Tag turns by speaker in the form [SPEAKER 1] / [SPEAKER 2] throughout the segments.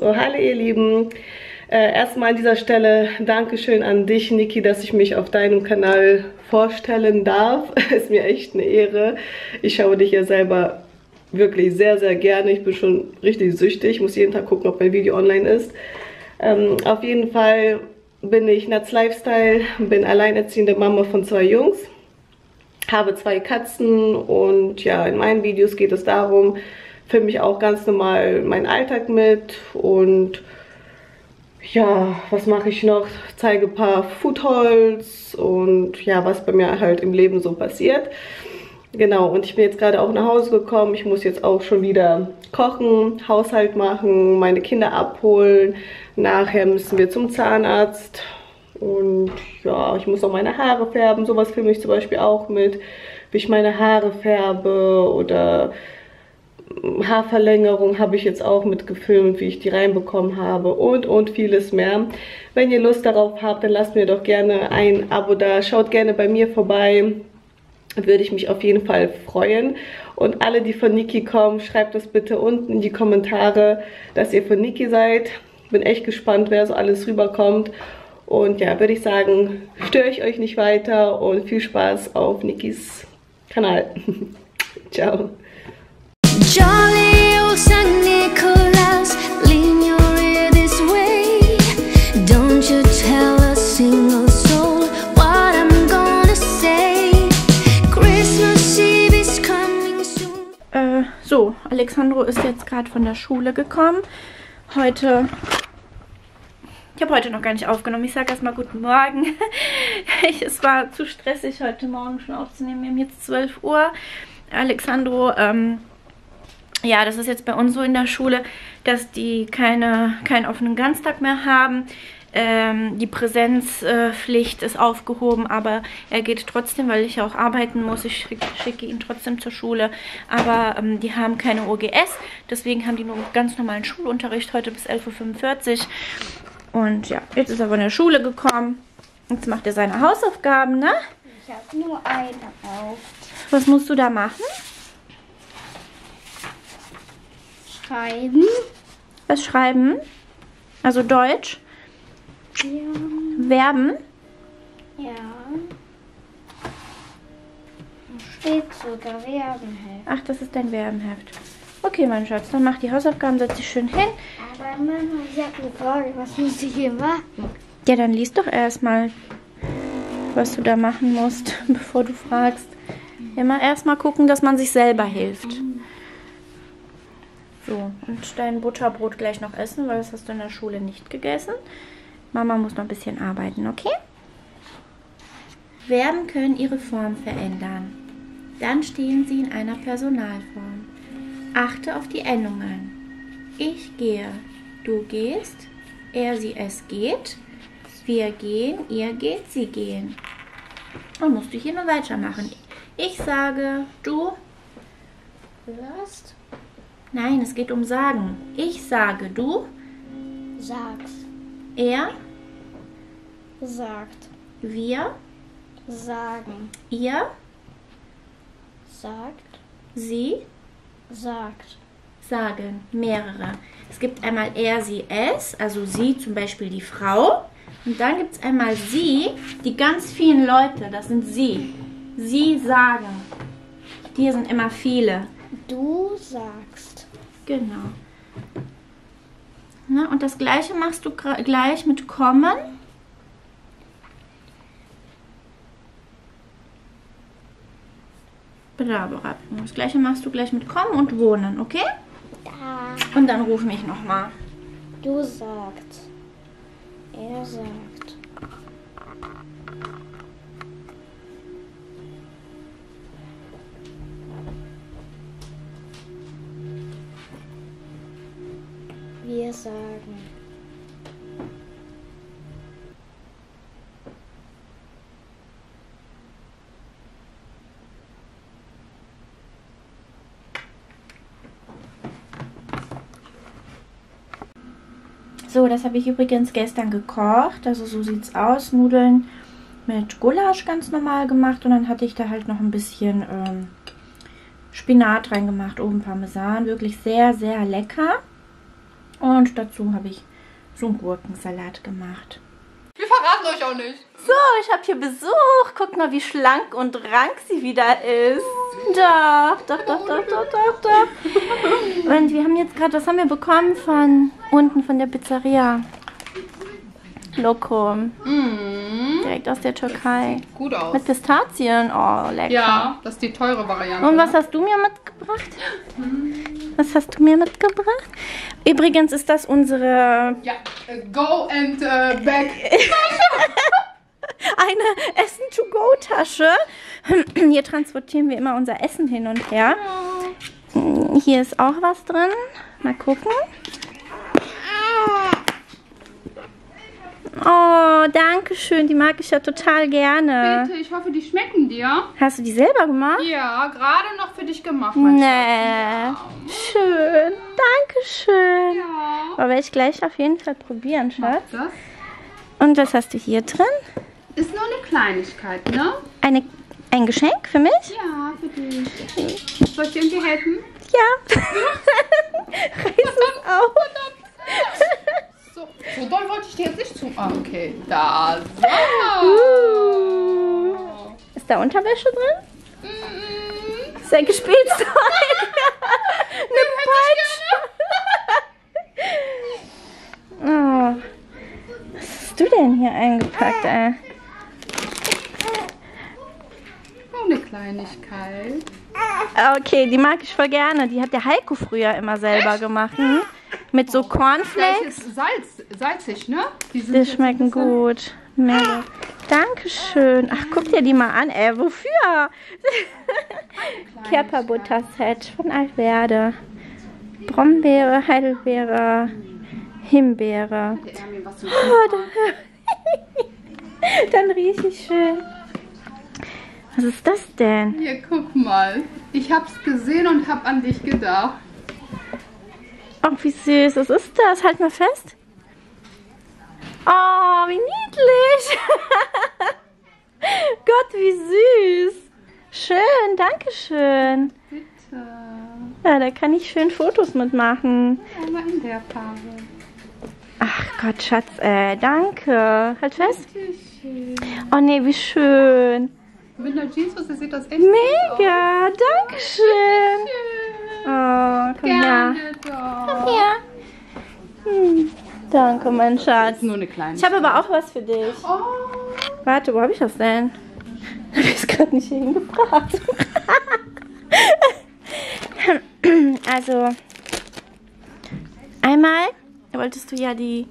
[SPEAKER 1] So, hallo ihr Lieben. Äh, erstmal an dieser Stelle Dankeschön an dich, Niki, dass ich mich auf deinem Kanal vorstellen darf. Ist mir echt eine Ehre. Ich schaue dich ja selber wirklich sehr, sehr gerne. Ich bin schon richtig süchtig. Ich muss jeden Tag gucken, ob mein Video online ist. Ähm, auf jeden Fall bin ich Nats Lifestyle, bin alleinerziehende Mama von zwei Jungs, habe zwei Katzen und ja, in meinen Videos geht es darum, filme ich auch ganz normal meinen Alltag mit und ja, was mache ich noch? Zeige ein paar Foodhauls und ja, was bei mir halt im Leben so passiert. Genau, und ich bin jetzt gerade auch nach Hause gekommen. Ich muss jetzt auch schon wieder kochen, Haushalt machen, meine Kinder abholen. Nachher müssen wir zum Zahnarzt. Und ja, ich muss auch meine Haare färben. Sowas filme ich zum Beispiel auch mit, wie ich meine Haare färbe oder Haarverlängerung habe ich jetzt auch mitgefilmt, wie ich die reinbekommen habe und, und vieles mehr. Wenn ihr Lust darauf habt, dann lasst mir doch gerne ein Abo da. Schaut gerne bei mir vorbei. Würde ich mich auf jeden Fall freuen. Und alle, die von Niki kommen, schreibt das bitte unten in die Kommentare, dass ihr von Niki seid. Bin echt gespannt, wer so alles rüberkommt. Und ja, würde ich sagen, störe ich euch nicht weiter und viel Spaß auf Nikis Kanal. Ciao. So, Alexandro ist jetzt gerade von der Schule gekommen. Heute ich habe heute noch gar nicht aufgenommen. Ich sage erstmal guten Morgen. Ich, es war zu stressig, heute Morgen schon aufzunehmen. Wir haben jetzt 12 Uhr. Alexandro ähm, ja, das ist jetzt bei uns so in der Schule, dass die keine, keinen offenen Ganztag mehr haben. Ähm, die Präsenzpflicht äh, ist aufgehoben, aber er geht trotzdem, weil ich auch arbeiten muss. Ich schicke, schicke ihn trotzdem zur Schule. Aber ähm, die haben keine OGS, deswegen haben die nur ganz normalen Schulunterricht heute bis 11.45 Uhr. Und ja, jetzt ist er von der Schule gekommen. Jetzt macht er seine Hausaufgaben, ne?
[SPEAKER 2] Ich habe nur eine auf.
[SPEAKER 1] Was musst du da machen?
[SPEAKER 2] Schreiben.
[SPEAKER 1] Was schreiben? Also Deutsch?
[SPEAKER 2] Ja.
[SPEAKER 1] Verben?
[SPEAKER 2] Ja. Steht sogar Verbenheft.
[SPEAKER 1] Ach, das ist dein Verbenheft. Okay, mein Schatz, dann mach die Hausaufgaben, setz dich schön hin.
[SPEAKER 2] Aber Mama, ich habe eine Frage, was muss ich hier machen?
[SPEAKER 1] Ja, dann liest doch erstmal, was du da machen musst, bevor du fragst. Immer erstmal gucken, dass man sich selber hilft. So, und dein Butterbrot gleich noch essen, weil das hast du in der Schule nicht gegessen. Mama muss noch ein bisschen arbeiten, okay? Verben können ihre Form verändern. Dann stehen sie in einer Personalform. Achte auf die Endungen. Ich gehe, du gehst, er, sie, es geht, wir gehen, ihr geht, sie gehen. Und musst du hier nur weitermachen. Ich sage, du hörst, Nein, es geht um sagen. Ich sage, du
[SPEAKER 2] sagst.
[SPEAKER 1] Er
[SPEAKER 2] sagt.
[SPEAKER 1] Wir
[SPEAKER 2] sagen.
[SPEAKER 1] Ihr
[SPEAKER 2] sagt.
[SPEAKER 1] Sie
[SPEAKER 2] sagt.
[SPEAKER 1] Sagen. Mehrere. Es gibt einmal er, sie, es, also sie zum Beispiel die Frau. Und dann gibt es einmal sie, die ganz vielen Leute, das sind sie. Sie sagen. Hier sind immer viele.
[SPEAKER 2] Du sagst.
[SPEAKER 1] Genau. Na, und das gleiche machst du gleich mit kommen. Bravo, Das gleiche machst du gleich mit kommen und wohnen, okay?
[SPEAKER 2] Ja.
[SPEAKER 1] Und dann ruf mich nochmal.
[SPEAKER 2] Du sagst. Er sagt. Wir sagen.
[SPEAKER 1] So, das habe ich übrigens gestern gekocht. Also so sieht es aus. Nudeln mit Gulasch ganz normal gemacht. Und dann hatte ich da halt noch ein bisschen ähm, Spinat reingemacht. Oben Parmesan. Wirklich sehr, sehr lecker. Und dazu habe ich so einen Gurkensalat gemacht.
[SPEAKER 3] Wir verraten euch auch nicht.
[SPEAKER 1] So, ich habe hier Besuch. Guckt mal, wie schlank und rank sie wieder ist. Doch, doch, doch, doch, doch, doch, doch. Und wir haben jetzt gerade, was haben wir bekommen von unten von der Pizzeria? Lokum.
[SPEAKER 3] Mm,
[SPEAKER 1] Direkt aus der Türkei.
[SPEAKER 3] gut aus.
[SPEAKER 1] Mit Pistazien. Oh, lecker.
[SPEAKER 3] Ja, das ist die teure Variante.
[SPEAKER 1] Und was hast du mir mitgebracht? Was hast du mir mitgebracht? Übrigens ist das unsere
[SPEAKER 3] Ja, äh, go and äh, back.
[SPEAKER 1] eine Essen-to-go-Tasche. Hier transportieren wir immer unser Essen hin und her. Hier ist auch was drin. Mal gucken. Oh, danke schön. Die mag ich ja total gerne.
[SPEAKER 3] Bitte, ich hoffe, die schmecken dir.
[SPEAKER 1] Hast du die selber gemacht?
[SPEAKER 3] Ja, gerade noch für dich gemacht,
[SPEAKER 1] Nee. Schön. Dankeschön.
[SPEAKER 3] Ja.
[SPEAKER 1] Aber werde ich gleich auf jeden Fall probieren, Schatz.
[SPEAKER 3] Das
[SPEAKER 1] Und was hast du hier drin?
[SPEAKER 3] ist nur eine Kleinigkeit, ne?
[SPEAKER 1] Eine, ein Geschenk für mich?
[SPEAKER 3] Ja, für dich. Soll ich dir irgendwie helfen?
[SPEAKER 1] Ja. Reiß es auf.
[SPEAKER 3] So, so doll wollte ich dir jetzt nicht zu. Ah, okay. Da. So.
[SPEAKER 1] Uh. Ist da Unterwäsche drin?
[SPEAKER 3] Mm,
[SPEAKER 1] Ist ein Gespielzeug. Eine Peitsche. oh. Was hast du denn hier eingepackt, ey?
[SPEAKER 3] Nur eine Kleinigkeit.
[SPEAKER 1] Ah, Okay, die mag ich voll gerne. Die hat der Heiko früher immer selber gemacht. Hm? Mit so Cornflakes.
[SPEAKER 3] ist Salz, salzig, ne? Die
[SPEAKER 1] Die schmecken gut. Mega. Dankeschön. Ach, guck dir die mal an, ey. Wofür? Kerperbutterset von Altverde. Brombeere, Heidelbeere, Himbeere. Oh, da- Dann rieche ich schön. Was ist das denn?
[SPEAKER 3] Hier, guck mal. Ich hab's gesehen und hab an dich gedacht.
[SPEAKER 1] Oh, wie süß. Was ist das? Halt mal fest. Oh, wie niedlich. Gott, wie süß. Schön, danke schön.
[SPEAKER 3] Bitte.
[SPEAKER 1] Ja, da kann ich schön Fotos mitmachen.
[SPEAKER 3] Aber in der Farbe.
[SPEAKER 1] Ach Gott, Schatz, äh, danke. Halt fest. Oh nee, wie schön.
[SPEAKER 3] Mit einer Jeanshose sieht das echt aus.
[SPEAKER 1] Mega, danke schön. Oh, komm her.
[SPEAKER 3] Gerne doch.
[SPEAKER 1] Ja. Hm, danke, mein Schatz.
[SPEAKER 3] Nur eine kleine.
[SPEAKER 1] Ich habe aber auch was für dich.
[SPEAKER 3] Oh,
[SPEAKER 1] Warte, wo habe ich das denn? Habe ich es gerade nicht hingebracht. also, einmal wolltest du ja die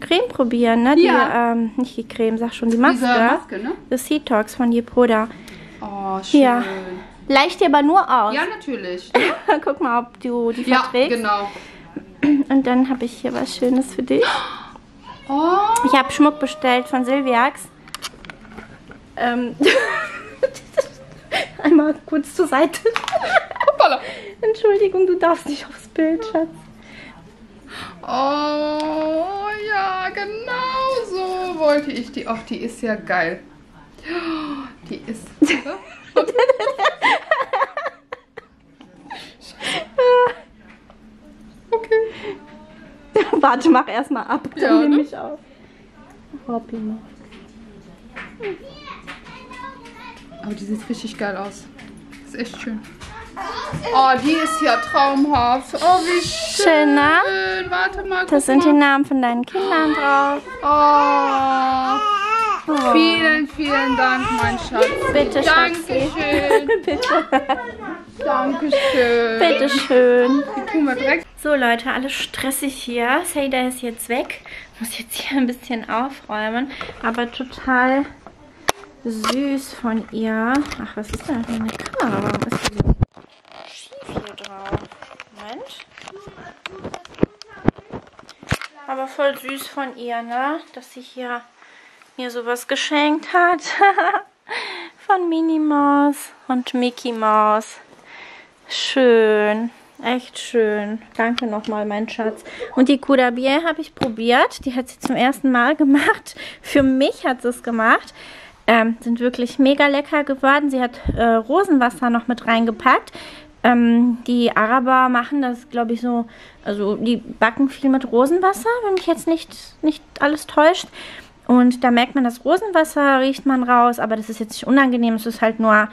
[SPEAKER 1] Creme probieren, ne? Die,
[SPEAKER 3] Ja.
[SPEAKER 1] ähm, nicht die Creme, sag schon, die Maske.
[SPEAKER 3] diese Maske, ne?
[SPEAKER 1] Das Detox von Yepoda.
[SPEAKER 3] Oh, schön.
[SPEAKER 1] Ja. Leicht dir aber nur aus.
[SPEAKER 3] Ja, natürlich.
[SPEAKER 1] Guck mal, ob du die
[SPEAKER 3] Ja,
[SPEAKER 1] verträgst.
[SPEAKER 3] genau.
[SPEAKER 1] Und dann habe ich hier was Schönes für dich.
[SPEAKER 3] Oh,
[SPEAKER 1] Ich habe Schmuck bestellt von Silviax. Ähm, einmal kurz zur Seite.
[SPEAKER 3] hoppala.
[SPEAKER 1] Entschuldigung, du darfst nicht aufs Bild, Schatz.
[SPEAKER 3] Oh, ja, genau so wollte ich die. Ach, die ist ja geil. Die ist. Okay.
[SPEAKER 1] Warte, mach erstmal ab, dann
[SPEAKER 3] Ja,
[SPEAKER 1] nehme
[SPEAKER 3] ne?
[SPEAKER 1] ich auf. Hoppi noch.
[SPEAKER 3] Aber die sieht richtig geil aus. Ist echt schön. Oh, die ist ja traumhaft. Oh, wie schön.
[SPEAKER 1] Schön, ne?
[SPEAKER 3] Warte mal.
[SPEAKER 1] Das sind die
[SPEAKER 3] mal.
[SPEAKER 1] Namen von deinen Kindern drauf.
[SPEAKER 3] Oh. Vielen, vielen Dank, mein Schatz.
[SPEAKER 1] Bitte, Schatzi.
[SPEAKER 3] Dankeschön.
[SPEAKER 1] Bitte.
[SPEAKER 3] Dankeschön.
[SPEAKER 1] Bitte schön.
[SPEAKER 3] Die tun wir direkt.
[SPEAKER 1] So Leute, alles stressig hier. Seda ist jetzt weg. Muss jetzt hier ein bisschen aufräumen. Aber total süß von ihr. Ach, was ist denn für eine Kamera? Warum ist die so schief hier drauf? Moment. Aber voll süß von ihr, ne? Dass sie hier mir sowas geschenkt hat. von Minnie Maus und Mickey Maus. Schön. Echt schön. Danke nochmal, mein Schatz. Und die Kudabier habe ich probiert. Die hat sie zum ersten Mal gemacht. Für mich hat sie es gemacht. Ähm, sind wirklich mega lecker geworden. Sie hat äh, Rosenwasser noch mit reingepackt. Ähm, die Araber machen das, glaube ich, so, also die backen viel mit Rosenwasser, wenn mich jetzt nicht, nicht alles täuscht. Und da merkt man das Rosenwasser, riecht man raus, aber das ist jetzt nicht unangenehm, es ist halt nur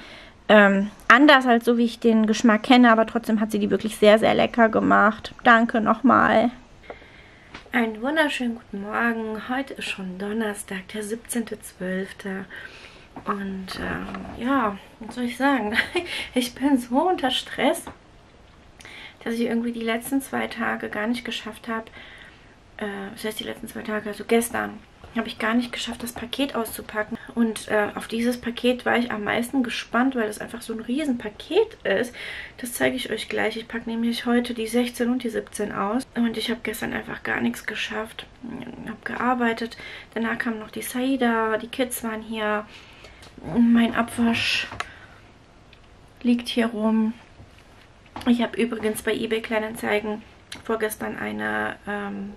[SPEAKER 1] ähm, anders als so, wie ich den Geschmack kenne, aber trotzdem hat sie die wirklich sehr, sehr lecker gemacht. Danke nochmal. Einen wunderschönen guten Morgen. Heute ist schon Donnerstag, der 17.12. Und ähm, ja, was soll ich sagen? Ich bin so unter Stress, dass ich irgendwie die letzten zwei Tage gar nicht geschafft habe. Äh, das heißt die letzten zwei Tage, also gestern, habe ich gar nicht geschafft, das Paket auszupacken. Und äh, auf dieses Paket war ich am meisten gespannt, weil es einfach so ein Riesenpaket ist. Das zeige ich euch gleich. Ich packe nämlich heute die 16 und die 17 aus. Und ich habe gestern einfach gar nichts geschafft. Habe gearbeitet. Danach kam noch die Saida. Die Kids waren hier. Mein Abwasch liegt hier rum. Ich habe übrigens bei eBay Kleinanzeigen vorgestern eine ähm,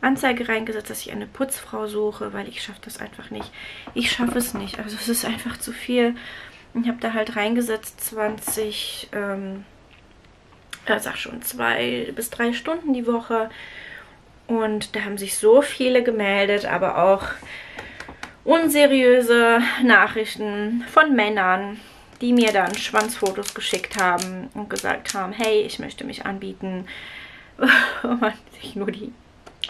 [SPEAKER 1] Anzeige reingesetzt, dass ich eine Putzfrau suche, weil ich schaffe das einfach nicht. Ich schaffe es nicht. Also es ist einfach zu viel. Ich habe da halt reingesetzt 20, ähm, äh, sag schon, zwei bis drei Stunden die Woche. Und da haben sich so viele gemeldet, aber auch unseriöse Nachrichten von Männern, die mir dann Schwanzfotos geschickt haben und gesagt haben, hey, ich möchte mich anbieten. Und sich nur die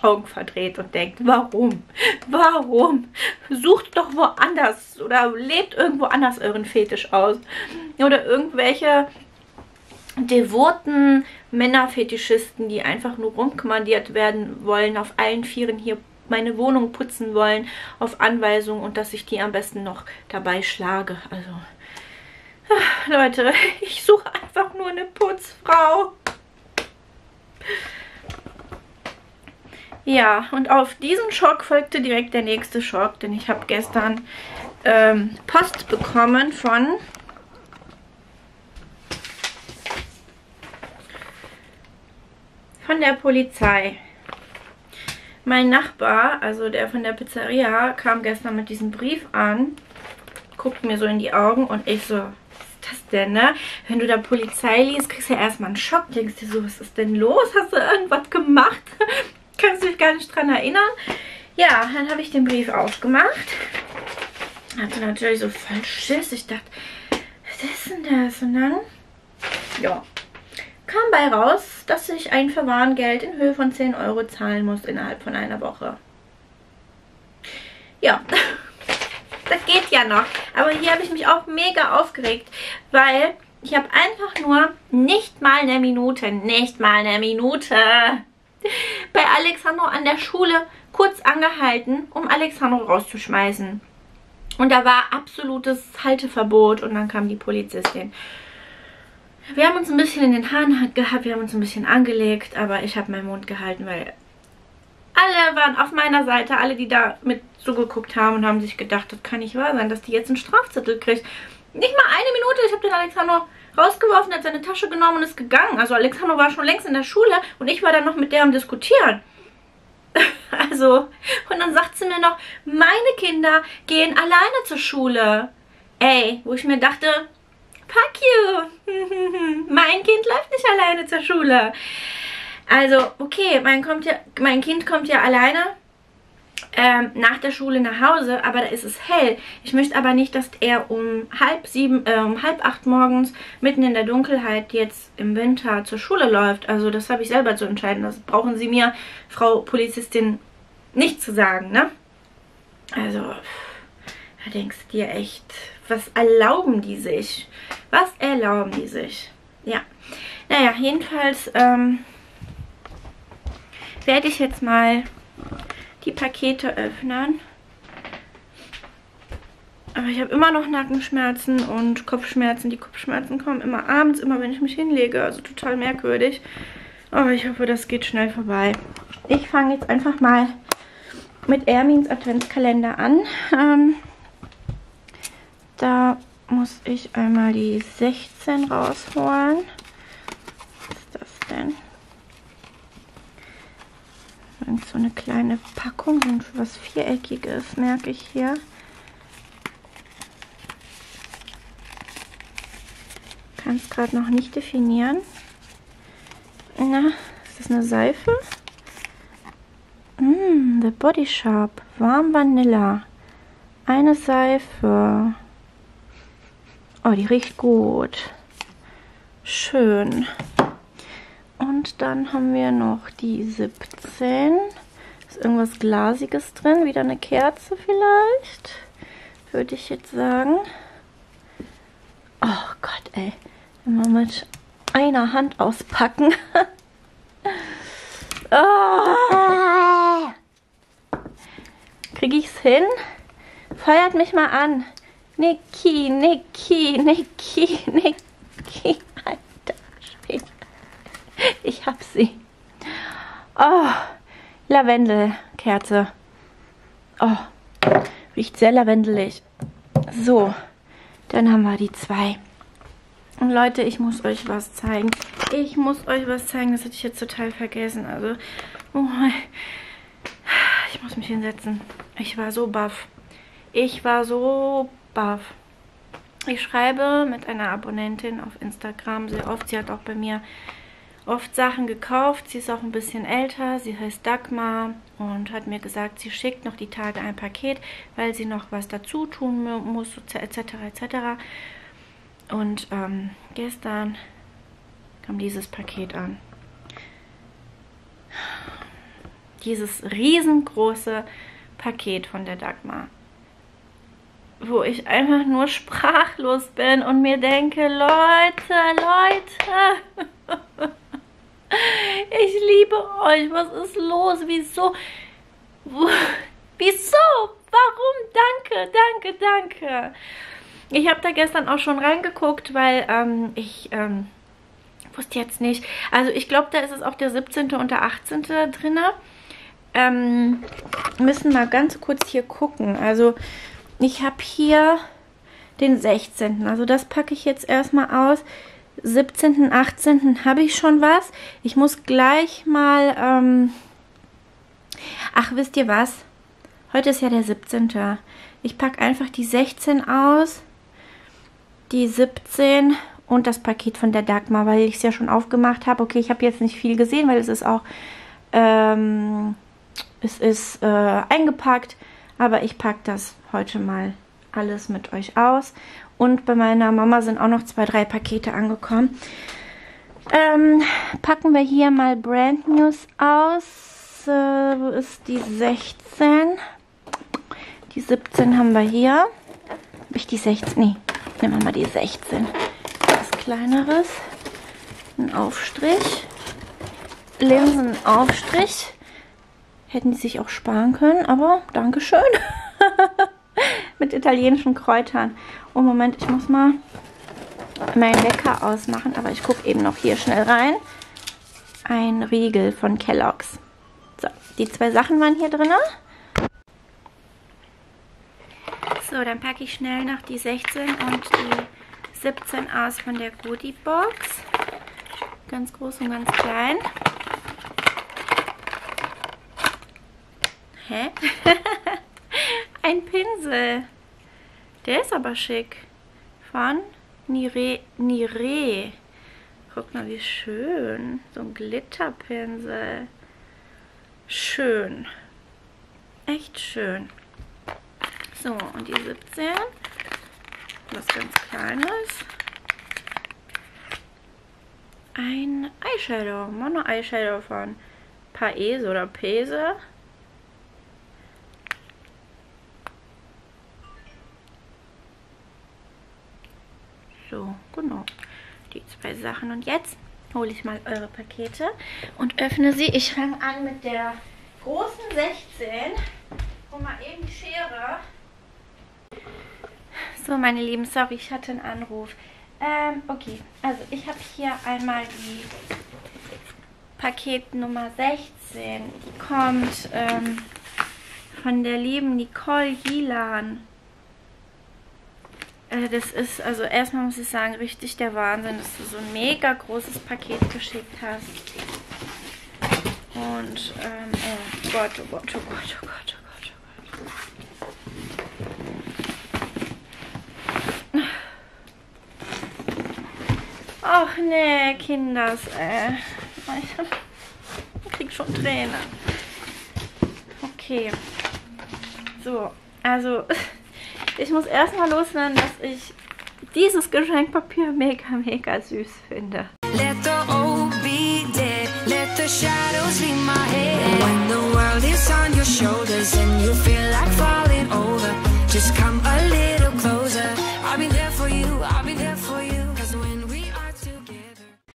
[SPEAKER 1] Augen verdreht und denkt, warum? Warum? Sucht doch woanders oder lebt irgendwo anders euren Fetisch aus. Oder irgendwelche devoten Männerfetischisten, die einfach nur rumkommandiert werden wollen, auf allen Vieren hier meine Wohnung putzen wollen, auf Anweisung und dass ich die am besten noch dabei schlage. Also, ach, Leute, ich suche einfach nur eine Putzfrau. Ja, und auf diesen Schock folgte direkt der nächste Schock, denn ich habe gestern ähm, Post bekommen von von der Polizei. Mein Nachbar, also der von der Pizzeria, kam gestern mit diesem Brief an, guckt mir so in die Augen und ich so, was ist das denn, ne? Wenn du da Polizei liest, kriegst du ja erstmal einen Schock, denkst dir so, was ist denn los? Hast du irgendwas gemacht? Kannst du dich gar nicht dran erinnern. Ja, dann habe ich den Brief aufgemacht. Hatte natürlich so voll Schiss. Ich dachte, was ist denn das? Und dann, ja, kam bei raus, dass ich ein Verwarngeld in Höhe von 10 Euro zahlen muss innerhalb von einer Woche. Ja, das geht ja noch. Aber hier habe ich mich auch mega aufgeregt, weil ich habe einfach nur nicht mal eine Minute, nicht mal eine Minute bei Alexandro an der Schule kurz angehalten, um Alexandro rauszuschmeißen. Und da war absolutes Halteverbot und dann kam die Polizistin. Wir haben uns ein bisschen in den Haaren gehabt, wir haben uns ein bisschen angelegt, aber ich habe meinen Mund gehalten, weil alle waren auf meiner Seite, alle, die da mit zugeguckt haben und haben sich gedacht, das kann nicht wahr sein, dass die jetzt einen Strafzettel kriegt. Nicht mal eine Minute, ich habe den Alexandro rausgeworfen, hat seine Tasche genommen und ist gegangen. Also Alexandro war schon längst in der Schule und ich war dann noch mit der am Diskutieren. also, und dann sagt sie mir noch, meine Kinder gehen alleine zur Schule. Ey, wo ich mir dachte, fuck you. mein Kind läuft nicht alleine zur Schule. Also, okay, mein, kommt ja, mein Kind kommt ja alleine ähm, nach der Schule nach Hause, aber da ist es hell. Ich möchte aber nicht, dass er um halb sieben, äh, um halb acht morgens mitten in der Dunkelheit jetzt im Winter zur Schule läuft. Also das habe ich selber zu entscheiden. Das brauchen Sie mir, Frau Polizistin, nicht zu sagen, ne? Also, da denkst du dir echt, was erlauben die sich? Was erlauben die sich? Ja. Naja, jedenfalls ähm, werde ich jetzt mal die Pakete öffnen. Aber ich habe immer noch Nackenschmerzen und Kopfschmerzen. Die Kopfschmerzen kommen immer abends, immer wenn ich mich hinlege. Also total merkwürdig. Aber ich hoffe, das geht schnell vorbei. Ich fange jetzt einfach mal mit Ermins Adventskalender an. Ähm, da muss ich einmal die 16 rausholen. Was ist das denn? so eine kleine Packung und was Viereckiges, merke ich hier. kann es gerade noch nicht definieren. Na, ist das eine Seife? Mm, The Body Shop. Warm Vanilla. Eine Seife. Oh, die riecht gut. Schön. Und dann haben wir noch die 17. Irgendwas Glasiges drin? Wieder eine Kerze vielleicht? Würde ich jetzt sagen. Oh Gott, ey. Immer mit einer Hand auspacken. oh. Kriege ich's hin? Feuert mich mal an. Niki, Niki, Niki, Niki. Alter. Ich hab sie. Oh, Lavendelkerze. Oh, riecht sehr lavendelig. So, dann haben wir die zwei. Und Leute, ich muss euch was zeigen. Ich muss euch was zeigen. Das hatte ich jetzt total vergessen. Also, oh, ich muss mich hinsetzen. Ich war so baff. Ich war so baff. Ich schreibe mit einer Abonnentin auf Instagram sehr oft. Sie hat auch bei mir oft Sachen gekauft. Sie ist auch ein bisschen älter. Sie heißt Dagmar und hat mir gesagt, sie schickt noch die Tage ein Paket, weil sie noch was dazu tun muss, etc. etc. Und ähm, gestern kam dieses Paket an. Dieses riesengroße Paket von der Dagmar wo ich einfach nur sprachlos bin und mir denke, Leute, Leute, ich liebe euch, was ist los, wieso, wieso, warum, danke, danke, danke. Ich habe da gestern auch schon reingeguckt, weil ähm, ich ähm, wusste jetzt nicht, also ich glaube, da ist es auch der 17. und der 18. drin. Ähm, müssen mal ganz kurz hier gucken, also ich habe hier den 16. Also das packe ich jetzt erstmal aus. 17., 18. habe ich schon was. Ich muss gleich mal... Ähm Ach, wisst ihr was? Heute ist ja der 17. Ich packe einfach die 16 aus, die 17 und das Paket von der Dagmar, weil ich es ja schon aufgemacht habe. Okay, ich habe jetzt nicht viel gesehen, weil es ist auch... Ähm, es ist äh, eingepackt, aber ich packe das heute mal alles mit euch aus. Und bei meiner Mama sind auch noch zwei, drei Pakete angekommen. Ähm, packen wir hier mal Brand News aus. Äh, wo ist die 16? Die 17 haben wir hier. Habe ich die 16? Nee, nehmen wir mal die 16. Was kleineres. Ein Aufstrich. Linsenaufstrich. Hätten die sich auch sparen können, aber Dankeschön. Mit italienischen Kräutern. Oh, Moment, ich muss mal meinen Wecker ausmachen, aber ich gucke eben noch hier schnell rein. Ein Riegel von Kellogg's. So, die zwei Sachen waren hier drin. So, dann packe ich schnell noch die 16 und die 17 aus von der Goodie Box. Ganz groß und ganz klein. Hä? Ein Pinsel. Der ist aber schick. Von Nire. Nire. Guck mal, wie schön. So ein Glitterpinsel. Schön. Echt schön. So, und die 17. Was ganz Kleines. Ein Eyeshadow. Mono Eyeshadow von Paese oder Pese. So, genau. Die zwei Sachen. Und jetzt hole ich mal eure Pakete und öffne sie. Ich fange an mit der großen 16. Hol mal eben die Schere. So, meine Lieben, sorry, ich hatte einen Anruf. Ähm, okay, also ich habe hier einmal die Paket Nummer 16. Die kommt ähm, von der lieben Nicole Gilan. Äh, das ist, also erstmal muss ich sagen, richtig der Wahnsinn, dass du so ein mega großes Paket geschickt hast. Und, ähm, oh Gott, oh Gott, oh Gott, oh Gott, oh Gott, oh Gott. Ach nee, Kinders, ey. Ich krieg schon Tränen. Okay. So, also ich muss erstmal loswerden, dass ich dieses Geschenkpapier mega, mega süß finde. Let the old be dead, let the shadows leave my head. When the world is on your shoulders and you feel like falling over, just come